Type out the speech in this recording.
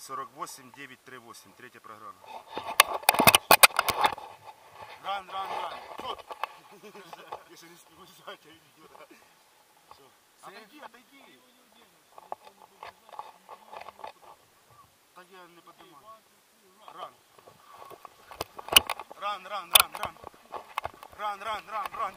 048 938. Третья программа. Ран, ран, ран. Тут. Если не спустить, я иду. Отойди, отойди. Так я не поднимаю. Ран. Ран, ран, ран, ран. Ран, ран, ран, ран.